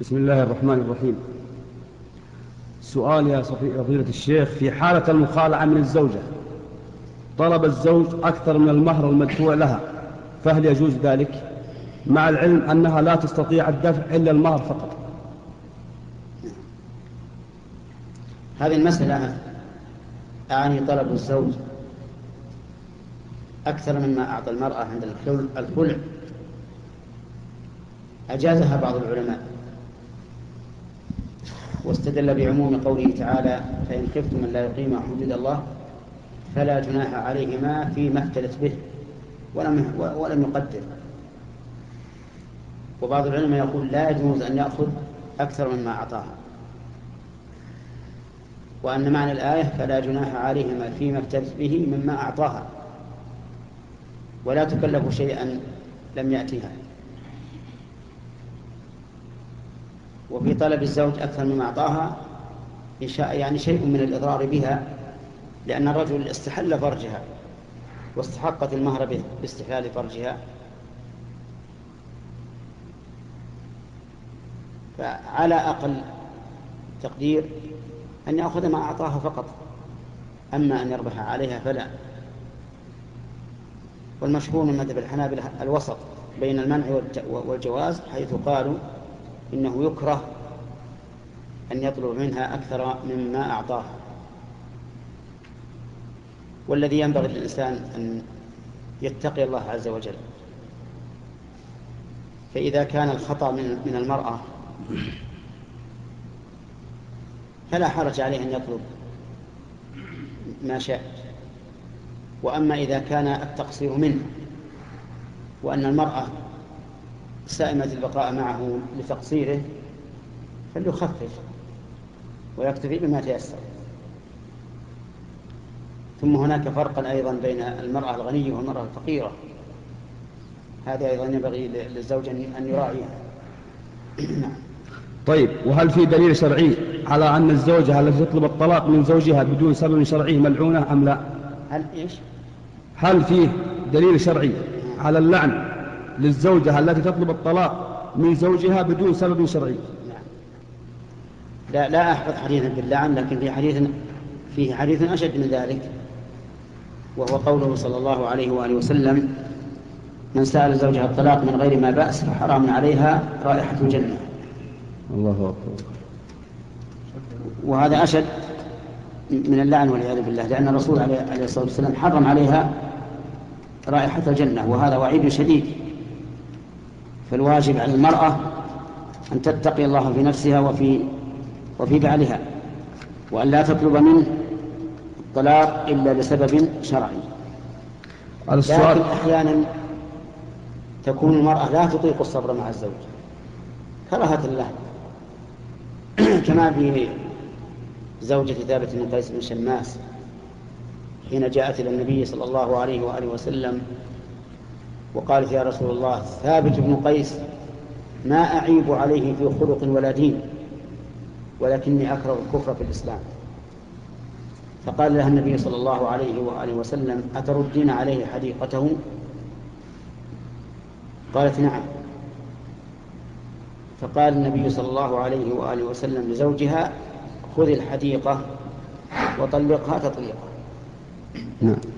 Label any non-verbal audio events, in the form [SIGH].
بسم الله الرحمن الرحيم. سؤال يا فضيلة الشيخ في حالة المخالعة من الزوجة طلب الزوج أكثر من المهر المدفوع لها فهل يجوز ذلك؟ مع العلم أنها لا تستطيع الدفع إلا المهر فقط. هذه المسألة أعني طلب الزوج أكثر مما أعطى المرأة عند الخلع. أجازها بعض العلماء. واستدل بعموم قوله تعالى فإن خفتم أن لا يقيم حدود الله فلا جناح عليهما فيما افتدت به ولم ولم يقدر. وبعض العلماء يقول لا يجوز أن يأخذ أكثر مما أعطاها. وأن معنى الآية فلا جناح عليهما فيما افتدت به مما أعطاها. ولا تكلف شيئا لم يأتها وفي طلب الزوج أكثر مما أعطاها يعني شيء من الإضرار بها لأن الرجل استحل فرجها واستحقت المهر باستحلال فرجها. فعلى أقل تقدير أن يأخذ ما أعطاها فقط أما أن يربح عليها فلا. والمشهور من مذهب الحنابلة الوسط بين المنع والجواز حيث قالوا إنه يكره أن يطلب منها أكثر مما أعطاها والذي ينبغي للإنسان أن يتقي الله عز وجل. فإذا كان الخطأ من المرأة فلا حرج عليه أن يطلب ما شاء. وأما إذا كان التقصير منه وأن المرأة سائمة البقاء معه لتقصيره فليخفف ويكتفي بما تيسر. ثم هناك فرقا أيضا بين المرأة الغنية والمرأة الفقيرة. هذا أيضا ينبغي للزوج أن يراعيها [CLEARS THROAT] نعم. طيب وهل في دليل شرعي على أن الزوجة التي تطلب الطلاق من زوجها بدون سبب شرعي ملعونة أم لا؟ هل إيش؟ هل فيه دليل شرعي على اللعن للزوجة التي تطلب الطلاق من زوجها بدون سبب شرعي. لا لا أحفظ حديثا باللعن لكن في حديث فيه حديث أشد من ذلك وهو قوله صلى الله عليه وآله وسلم من سأل زوجها الطلاق من غير ما بأس فحرام عليها رائحة الجنة. الله أكبر. وهذا أشد من اللعن والعياذ بالله لأن الرسول عليه الصلاة والسلام حرم عليها رائحة الجنة وهذا وعيد شديد. فالواجب على المرأة أن تتقي الله في نفسها وفي وفي بعلها وأن لا تطلب منه الطلاق إلا لسبب شرعي. لكن أحيانا تكون المرأة لا تطيق الصبر مع الزوج. كرهة له [CLEARS THROAT] كما في زوجة ثابت بن قيس بن شماس حين جاءت إلى النبي صلى الله عليه وآله وسلم وقالت يا رسول الله ثابت بن قيس ما أعيب عليه في خلق ولا دين ولكني أكره الكفر في الإسلام. فقال لها النبي صلى الله عليه وآله وسلم أتردين عليه حديقته؟ قالت نعم. فقال النبي صلى الله عليه وآله وسلم لزوجها خذ الحديقة وطلقها تطليقا. نعم.